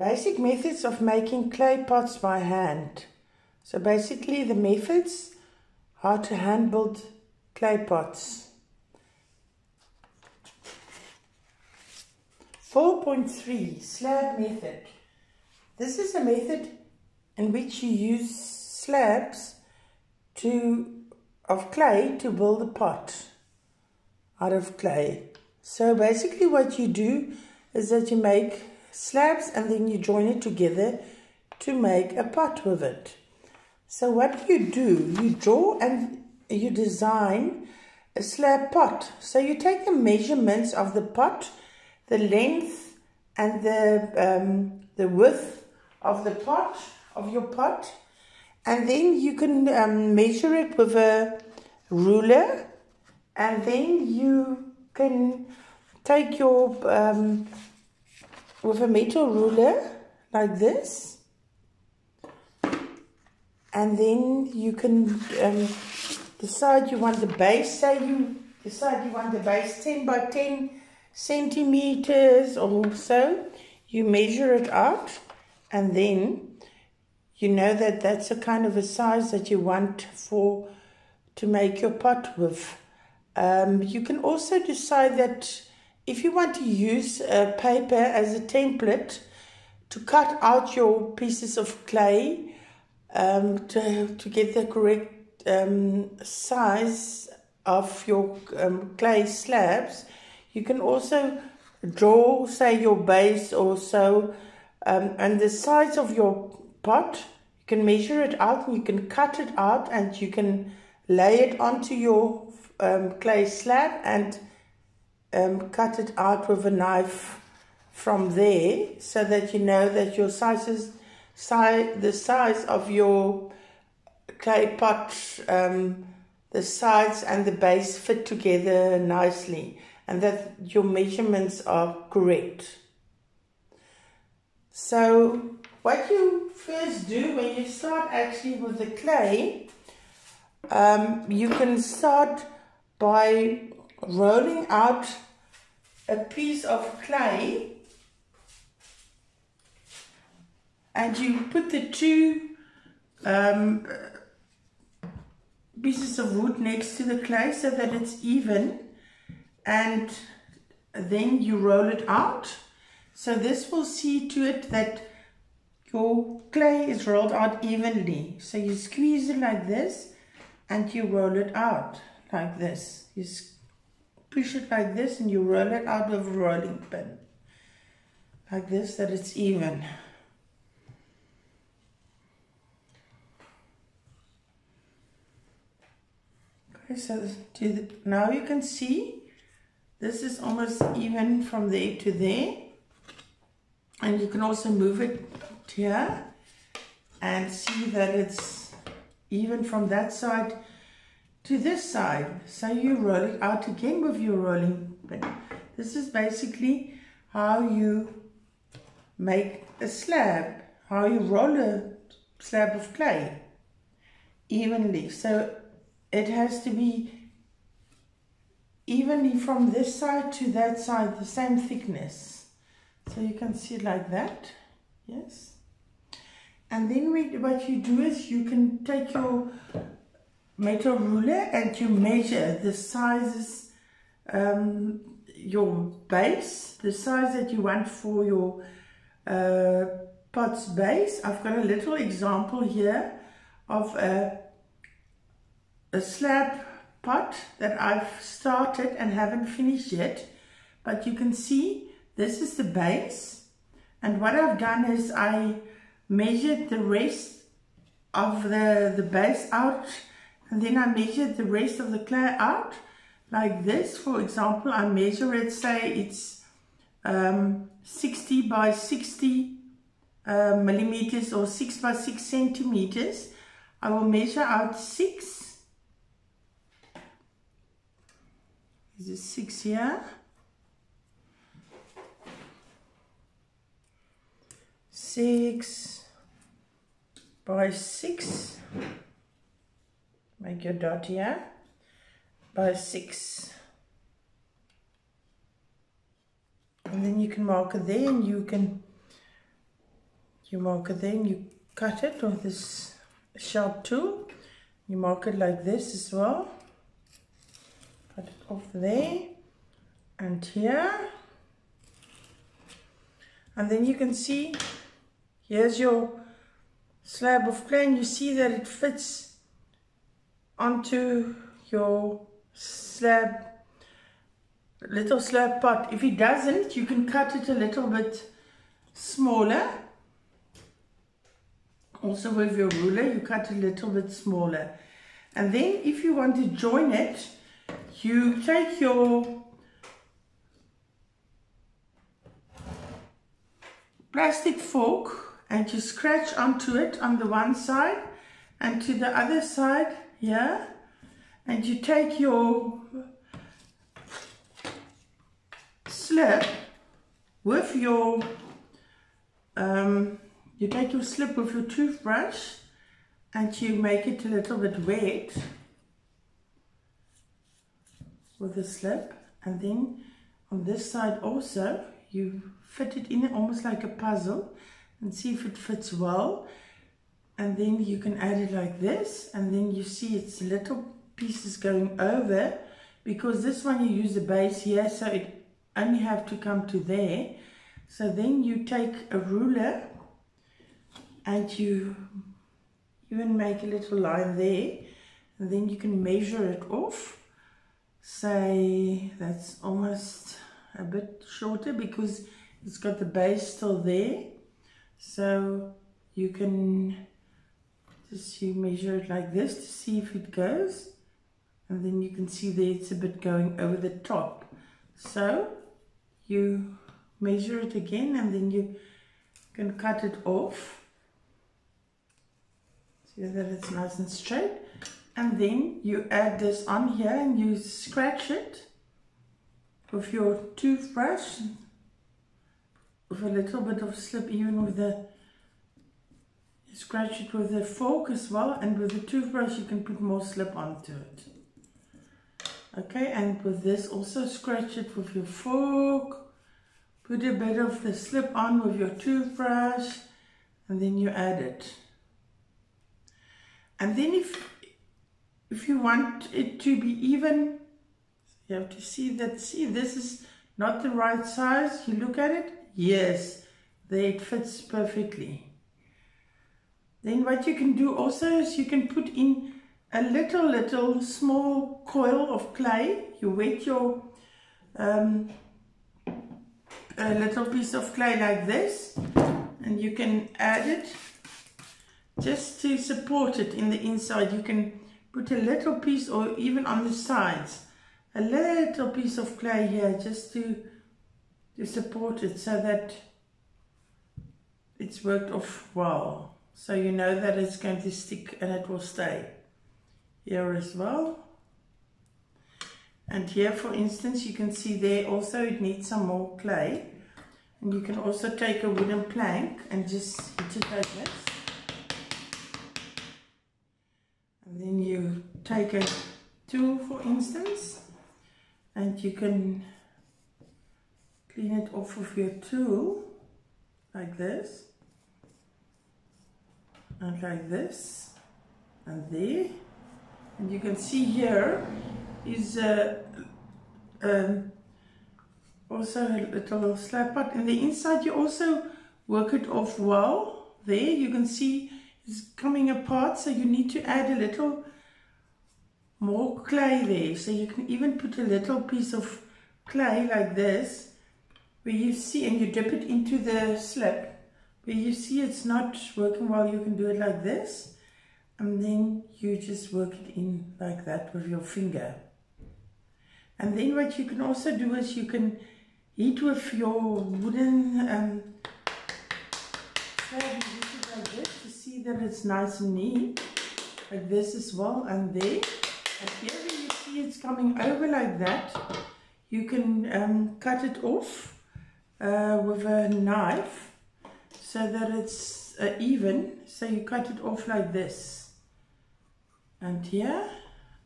Basic methods of making clay pots by hand. So basically the methods how to hand build clay pots. 4.3 slab method. This is a method in which you use slabs to of clay to build a pot out of clay. So basically what you do is that you make slabs and then you join it together to make a pot with it. So what you do, you draw and you design a slab pot. So you take the measurements of the pot, the length and the, um, the width of the pot, of your pot, and then you can um, measure it with a ruler and then you can take your um, with a metal ruler like this. And then you can um, decide you want the base say you decide you want the base 10 by 10 centimeters or so you measure it out and then you know that that's a kind of a size that you want for to make your pot with. Um, you can also decide that if you want to use a paper as a template to cut out your pieces of clay um, to, to get the correct um, size of your um, clay slabs, you can also draw, say, your base or so, um, and the size of your pot, you can measure it out and you can cut it out and you can lay it onto your um, clay slab and um, cut it out with a knife from there so that you know that your sizes, si the size of your clay pot, um, the sides and the base fit together nicely and that your measurements are correct. So what you first do when you start actually with the clay, um, you can start by rolling out a piece of clay and you put the two um, pieces of wood next to the clay so that it's even and then you roll it out so this will see to it that your clay is rolled out evenly so you squeeze it like this and you roll it out like this. You push it like this and you roll it out of a rolling pin. Like this, that it's even. Okay, so the, now you can see this is almost even from there to there. And you can also move it here and see that it's even from that side to this side. So you roll it out again with your rolling pin. This is basically how you make a slab, how you roll a slab of clay evenly. So it has to be evenly from this side to that side, the same thickness. So you can see it like that, yes. And then we, what you do is you can take your metal ruler and you measure the sizes, um, your base, the size that you want for your uh, pot's base. I've got a little example here of a, a slab pot that I've started and haven't finished yet. But you can see this is the base. And what I've done is I measured the rest of the, the base out and then I measure the rest of the clay out like this. For example, I measure it, say it's um, 60 by 60 uh, millimeters or 6 by 6 centimeters. I will measure out 6. This is 6 here. Six by six make your dot here. By six. And then you can mark it there and you can you mark it then you cut it with this sharp tool. You mark it like this as well. Cut it off there and here. And then you can see here's your slab of clay and you see that it fits onto your slab little slab pot. If it doesn't you can cut it a little bit smaller. Also with your ruler you cut a little bit smaller. And then if you want to join it you take your plastic fork and you scratch onto it on the one side and to the other side here and you take your slip with your um, you take your slip with your toothbrush and you make it a little bit wet with the slip. And then on this side also you fit it in almost like a puzzle and see if it fits well and then you can add it like this and then you see it's little pieces going over because this one you use the base here so it only have to come to there. So then you take a ruler and you even make a little line there and then you can measure it off. Say that's almost a bit shorter because it's got the base still there. So you can just you measure it like this to see if it goes. And then you can see there it's a bit going over the top. So you measure it again and then you can cut it off see that it's nice and straight. And then you add this on here and you scratch it with your toothbrush. With a little bit of slip even with the scratch it with a fork as well and with the toothbrush you can put more slip onto it. Okay and with this also scratch it with your fork. Put a bit of the slip on with your toothbrush and then you add it. And then if if you want it to be even you have to see that see this is not the right size. You look at it yes it fits perfectly then what you can do also is you can put in a little little small coil of clay. You wet your um, a little piece of clay like this and you can add it just to support it in the inside. You can put a little piece or even on the sides a little piece of clay here just to to support it so that it's worked off well so you know that it's going to stick and it will stay here as well. And here for instance you can see there also it needs some more clay. And you can also take a wooden plank and just hit it like this. And then you take a tool for instance and you can clean it off of your tool like this and like this and there. And you can see here is uh, um, also a little slab pot and the inside you also work it off well. There you can see it's coming apart so you need to add a little more clay there. So you can even put a little piece of clay like this where you see and you dip it into the slip where you see it's not working well you can do it like this and then you just work it in like that with your finger. And then what you can also do is you can heat with your wooden um, like this to see that it's nice and neat like this as well. And there and here you see it's coming over like that. You can um, cut it off uh, with a knife so that it's uh, even so you cut it off like this and here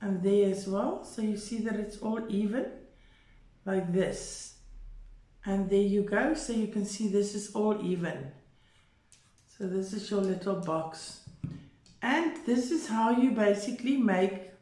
and there as well so you see that it's all even like this and there you go so you can see this is all even So this is your little box. And this is how you basically make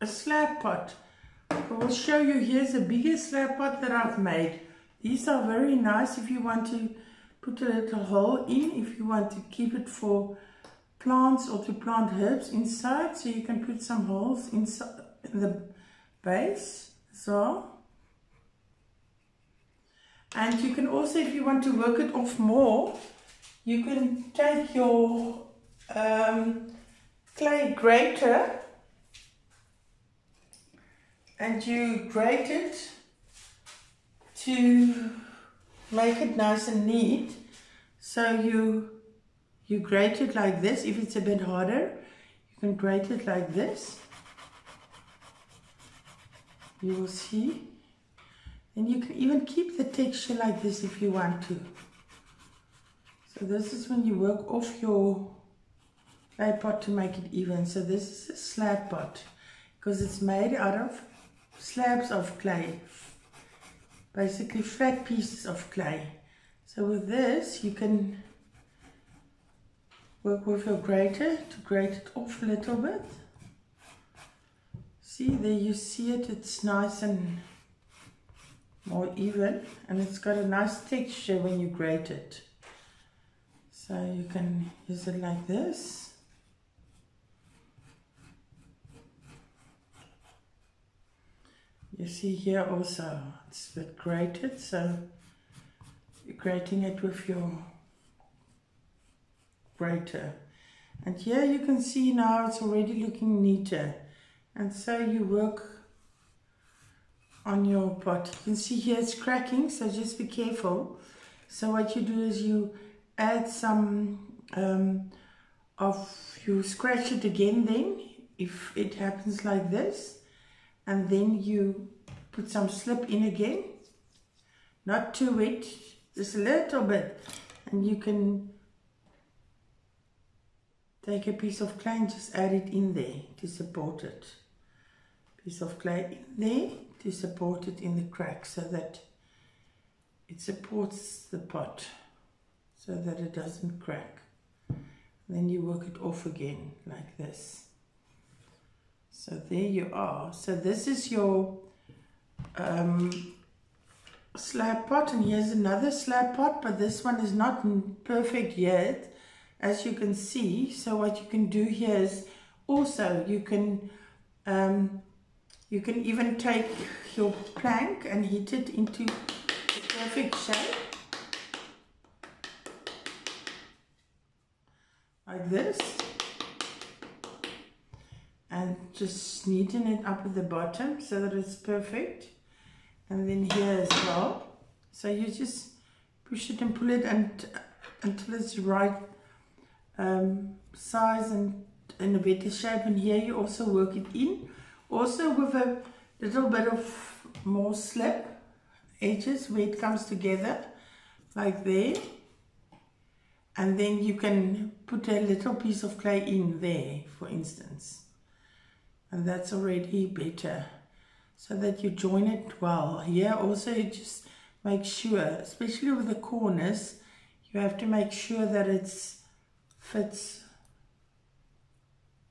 a slab pot. I will show you, here's a bigger slab pot that I've made. These are very nice if you want to put a little hole in, if you want to keep it for plants or to plant herbs inside. So you can put some holes inside in the base as well. And you can also, if you want to work it off more, you can take your um, clay grater and you grate it to make it nice and neat. So you you grate it like this. If it's a bit harder, you can grate it like this. You will see. And you can even keep the texture like this if you want to. So this is when you work off your clay pot to make it even. So this is a slab pot because it's made out of slabs of clay. Basically flat pieces of clay. So with this you can work with your grater to grate it off a little bit. See there you see it, it's nice and more even and it's got a nice texture when you grate it. So you can use it like this. You see here also it's bit grated so you're grating it with your grater. And here you can see now it's already looking neater. And so you work on your pot. You can see here it's cracking, so just be careful. So what you do is you add some um, of, you scratch it again then, if it happens like this. And then you put some slip in again. Not too wet, just a little bit. And you can take a piece of clay and just add it in there to support it. Piece of clay in there to support it in the crack so that it supports the pot so that it doesn't crack. then you work it off again like this. So there you are. So this is your um, slab pot and here's another slab pot but this one is not perfect yet as you can see. So what you can do here is also you can um, you can even take your plank and heat it into the perfect shape. Like this and just neaten it up at the bottom so that it's perfect. And then here as well. So you just push it and pull it and until it's right um, size and in a better shape. And here you also work it in. Also with a little bit of more slip edges where it comes together like there. And then you can put a little piece of clay in there for instance and that's already better. So that you join it well. Here also just make sure especially with the corners you have to make sure that it's fits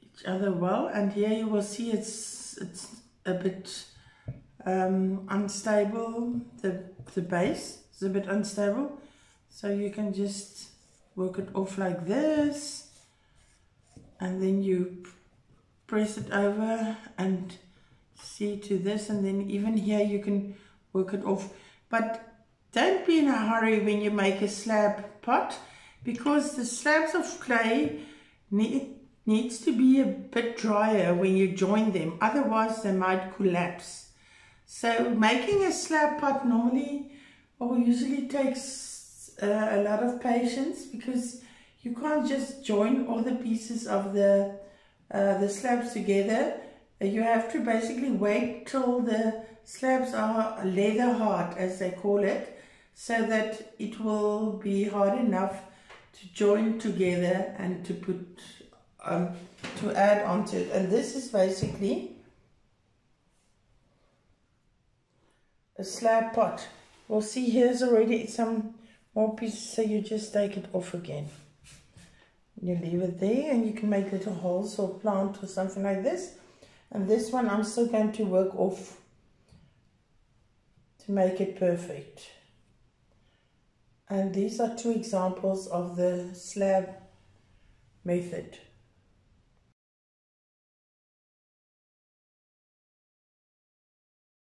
each other well. And here you will see it's it's a bit um, unstable. The the base is a bit unstable. So you can just work it off like this. And then you press it over and see to this and then even here you can work it off. But don't be in a hurry when you make a slab pot because the slabs of clay need, needs to be a bit drier when you join them otherwise they might collapse. So making a slab pot normally or usually takes uh, a lot of patience because you can't just join all the pieces of the uh, the slabs together. You have to basically wait till the slabs are leather hard as they call it so that it will be hard enough to join together and to put um, to add onto it. And this is basically a slab pot. We'll see here's already some more pieces so you just take it off again You leave it there and you can make little holes or plant or something like this. And this one I'm still going to work off to make it perfect. And these are two examples of the slab method.